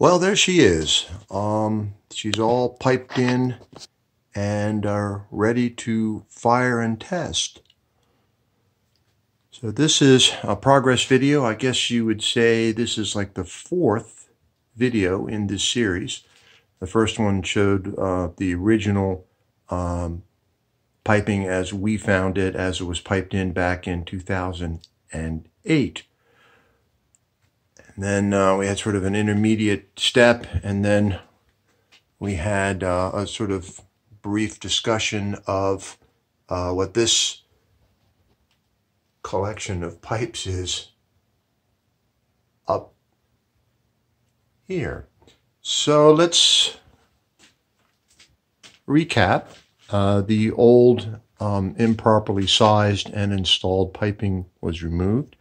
Well, there she is. Um, she's all piped in and are ready to fire and test. So this is a progress video. I guess you would say this is like the fourth video in this series. The first one showed uh, the original um, piping as we found it, as it was piped in back in 2008. Then uh, we had sort of an intermediate step, and then we had uh, a sort of brief discussion of uh, what this collection of pipes is up here. So let's recap. Uh, the old um, improperly sized and installed piping was removed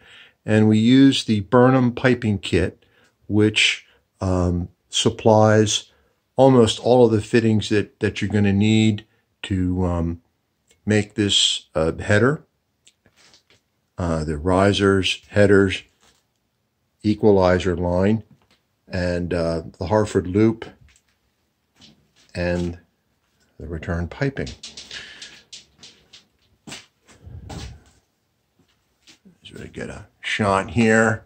and we use the Burnham piping kit, which um, supplies almost all of the fittings that, that you're going to need to um, make this uh, header. Uh, the risers, headers, equalizer line, and uh, the Hartford loop, and the return piping. So I get a shot here,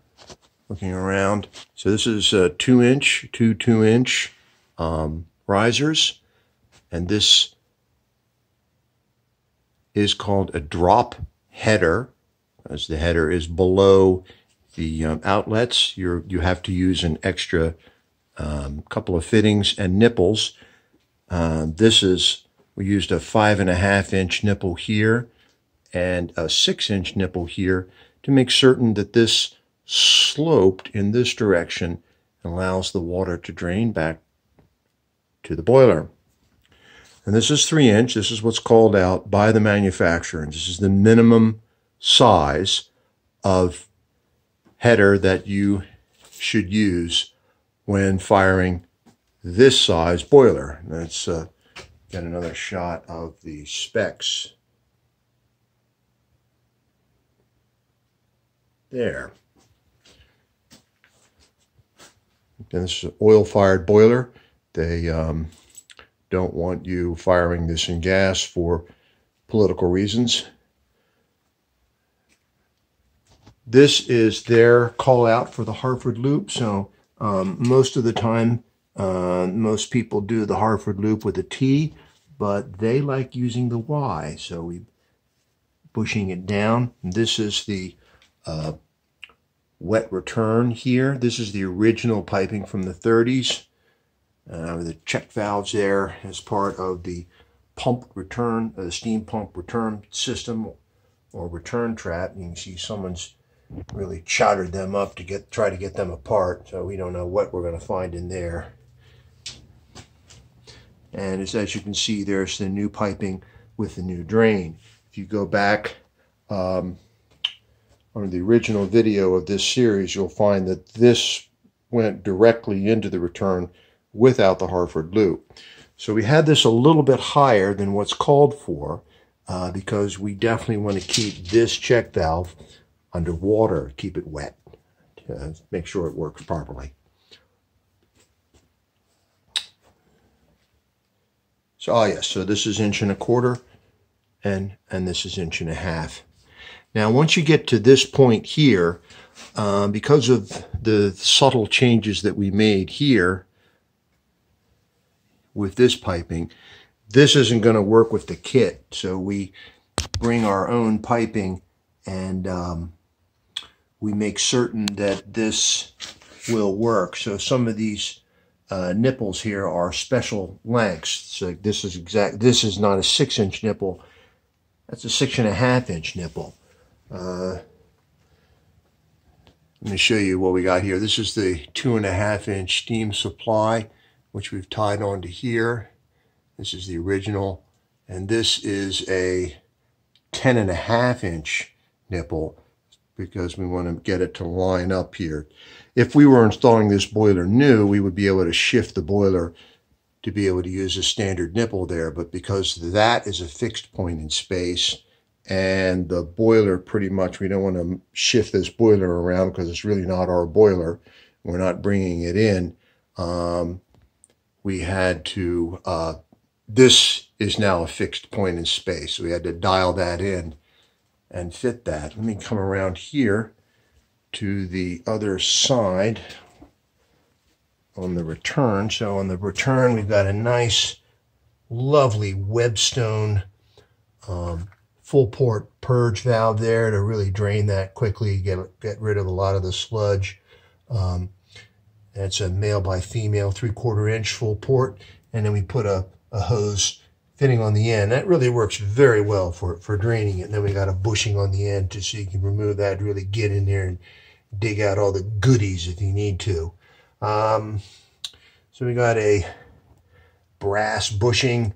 looking around. So this is a two inch, two two inch um, risers, and this is called a drop header, as the header is below the um, outlets. you you have to use an extra um, couple of fittings and nipples. Uh, this is we used a five and a half inch nipple here and a six inch nipple here to make certain that this sloped in this direction allows the water to drain back to the boiler. And this is three inch. This is what's called out by the manufacturer. And this is the minimum size of header that you should use when firing this size boiler. Let's uh, get another shot of the specs. There. This is an oil-fired boiler. They um, don't want you firing this in gas for political reasons. This is their call out for the Hartford loop. So um, most of the time, uh, most people do the Hartford loop with a T, but they like using the Y. So we pushing it down. This is the uh, wet return here. This is the original piping from the 30s. Uh, the check valves there as part of the pump return, uh, the steam pump return system or return trap. You can see someone's really chowdered them up to get try to get them apart. So we don't know what we're going to find in there. And as, as you can see, there's the new piping with the new drain. If you go back um, on the original video of this series, you'll find that this went directly into the return without the Hartford loop. So we had this a little bit higher than what's called for uh, because we definitely want to keep this check valve underwater, keep it wet, to make sure it works properly. So, oh yes, so this is inch and a quarter, and, and this is inch and a half. Now, once you get to this point here, uh, because of the subtle changes that we made here with this piping, this isn't going to work with the kit. So we bring our own piping and um, we make certain that this will work. So some of these uh, nipples here are special lengths. So this is exact. This is not a six inch nipple. That's a six and a half inch nipple. Uh, let me show you what we got here. This is the two and a half inch steam supply, which we've tied onto here. This is the original. And this is a 10 and a half inch nipple because we want to get it to line up here. If we were installing this boiler new, we would be able to shift the boiler to be able to use a standard nipple there. But because that is a fixed point in space, and the boiler pretty much we don't want to shift this boiler around because it's really not our boiler we're not bringing it in um, we had to, uh, this is now a fixed point in space. We had to dial that in and fit that. Let me come around here to the other side on the return. So on the return, we've got a nice, lovely Webstone um, full port purge valve there to really drain that quickly, get, get rid of a lot of the sludge. Um, it's a male by female three quarter inch full port. And then we put a, a hose fitting on the end. That really works very well for, for draining it. And then we got a bushing on the end to so you can remove that, really get in there and dig out all the goodies if you need to. Um, so we got a brass bushing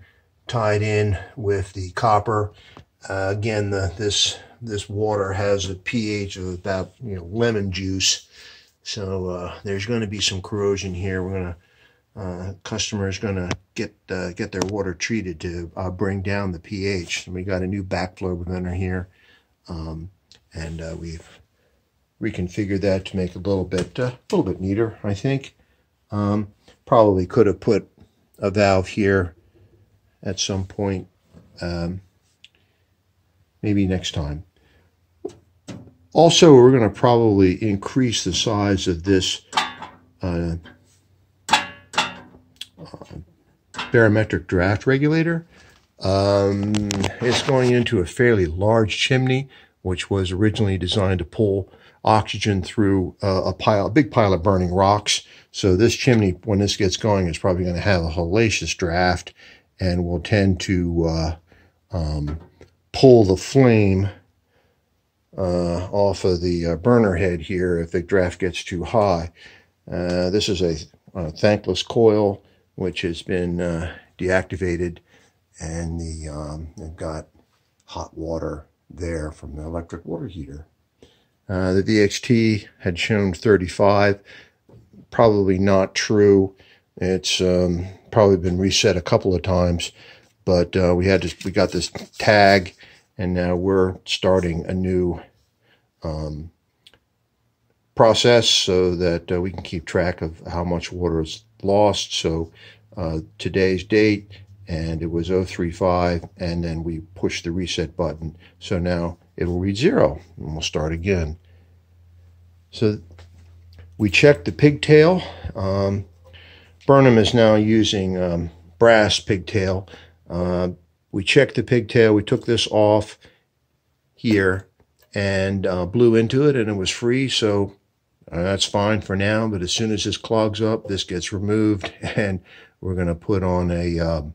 tied in with the copper. Uh, again, the, this this water has a pH of about you know lemon juice, so uh, there's going to be some corrosion here. We're going to uh, customer is going to get uh, get their water treated to uh, bring down the pH. And we got a new backflow preventer here, um, and uh, we've reconfigured that to make it a little bit uh, a little bit neater. I think um, probably could have put a valve here at some point. Um, maybe next time. Also, we're going to probably increase the size of this uh, barometric draft regulator. Um, it's going into a fairly large chimney, which was originally designed to pull oxygen through uh, a pile, a big pile of burning rocks. So this chimney, when this gets going, is probably going to have a hellacious draft and will tend to uh, um, pull the flame uh, off of the uh, burner head here if the draft gets too high. Uh, this is a, a tankless coil which has been uh, deactivated and the um, they've got hot water there from the electric water heater. Uh, the VXT had shown 35, probably not true. It's um, probably been reset a couple of times, but uh, we had to, we got this tag, and now we're starting a new um, process so that uh, we can keep track of how much water is lost. So uh, today's date, and it was 035, and then we push the reset button. So now it'll read zero, and we'll start again. So we checked the pigtail. Um, Burnham is now using um, brass pigtail. Uh, we checked the pigtail. We took this off here and uh, blew into it, and it was free. So uh, that's fine for now, but as soon as this clogs up, this gets removed and we're going to put on a, um,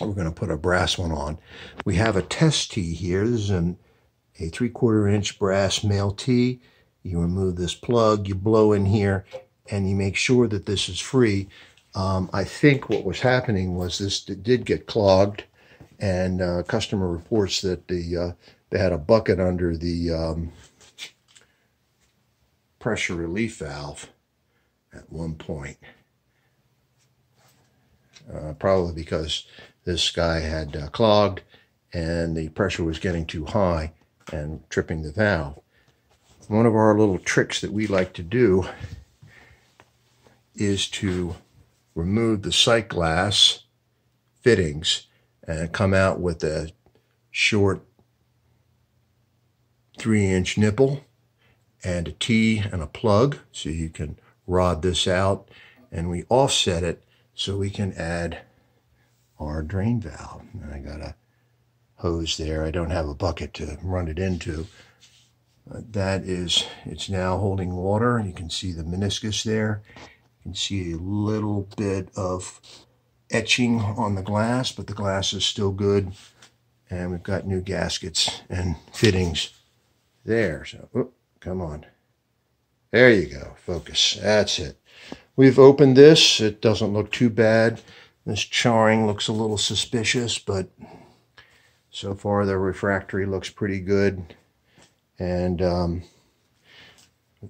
we're going to put a brass one on. We have a test tee here. This is an, a three quarter inch brass male tee. You remove this plug, you blow in here, and you make sure that this is free. Um, I think what was happening was this did get clogged, and uh, customer reports that the uh, they had a bucket under the um, pressure relief valve at one point. Uh, probably because this guy had uh, clogged and the pressure was getting too high and tripping the valve. One of our little tricks that we like to do is to remove the sight glass fittings and come out with a short three inch nipple and a T and a plug so you can rod this out and we offset it so we can add our drain valve. And I got a hose there. I don't have a bucket to run it into. that is, it's now holding water. You can see the meniscus there. Can see a little bit of etching on the glass, but the glass is still good. And we've got new gaskets and fittings there. So, oh, Come on. There you go. Focus. That's it. We've opened this. It doesn't look too bad. This charring looks a little suspicious, but so far the refractory looks pretty good. And um,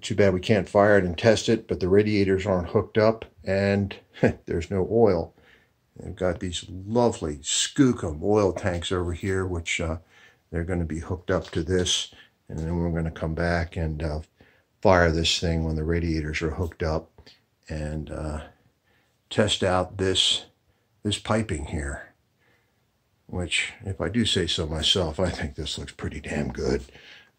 too bad we can't fire it and test it, but the radiators aren't hooked up and there's no oil. They've got these lovely Skookum oil tanks over here, which uh, they're going to be hooked up to this and then we're going to come back and uh, fire this thing when the radiators are hooked up and uh, test out this this piping here which if I do say so myself I think this looks pretty damn good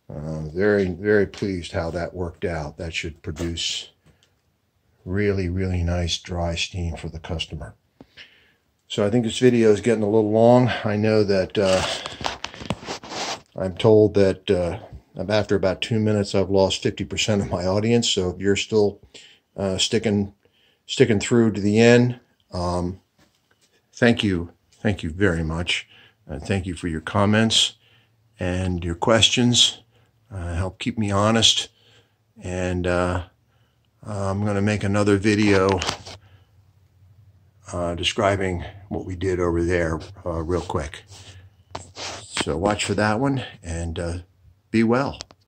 uh, very very pleased how that worked out that should produce really really nice dry steam for the customer so I think this video is getting a little long I know that uh, I'm told that uh, after about two minutes I've lost 50% of my audience so if you're still uh, sticking sticking through to the end. Um, thank you. Thank you very much. Thank you for your comments and your questions. Uh, help keep me honest. And uh, I'm going to make another video uh, describing what we did over there uh, real quick. So watch for that one and uh, be well.